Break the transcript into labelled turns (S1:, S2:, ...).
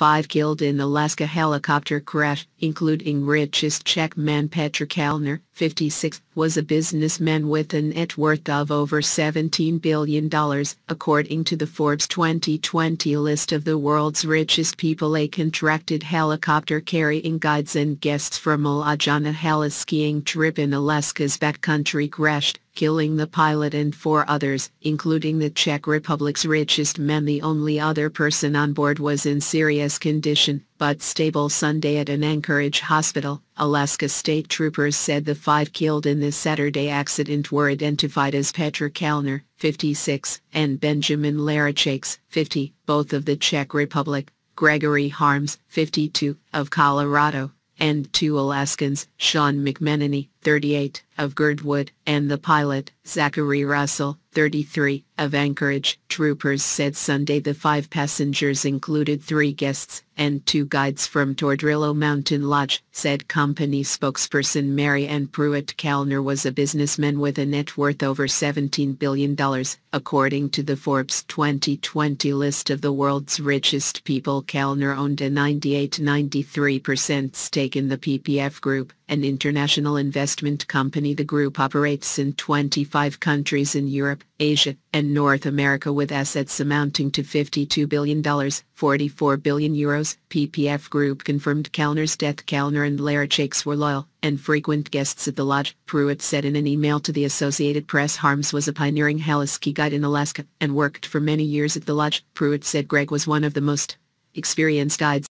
S1: five killed in Alaska helicopter crash, including richest Czech man Petr Kellner, 56, was a businessman with a net worth of over $17 billion, according to the Forbes 2020 list of the world's richest people a contracted helicopter carrying guides and guests from Lodge on a heli skiing trip in Alaska's backcountry crashed, killing the pilot and four others, including the Czech Republic's richest man. The only other person on board was in serious condition, but stable Sunday at an Anchorage hospital. Alaska state troopers said the five killed in the Saturday accident were identified as Petr Kellner, 56, and Benjamin Larochaix, 50, both of the Czech Republic, Gregory Harms, 52, of Colorado, and two Alaskans, Sean McMannany, 38, of Girdwood, and the pilot, Zachary Russell, 33, of Anchorage. Troopers said Sunday the five passengers included three guests and two guides from Tordrillo Mountain Lodge, said company spokesperson Mary Ann Pruitt Kellner was a businessman with a net worth over $17 billion, according to the Forbes 2020 list of the world's richest people Kellner owned a 98-93% stake in the PPF Group, an international investment company the group operates in 25 countries in Europe, Asia, and North America with assets amounting to $52 billion, 44 billion euros. PPF Group confirmed Kellner's death. Kellner and Larochaix were loyal and frequent guests at the lodge, Pruitt said in an email to the Associated Press Harms was a pioneering heli-ski guide in Alaska and worked for many years at the lodge. Pruitt said Greg was one of the most experienced guides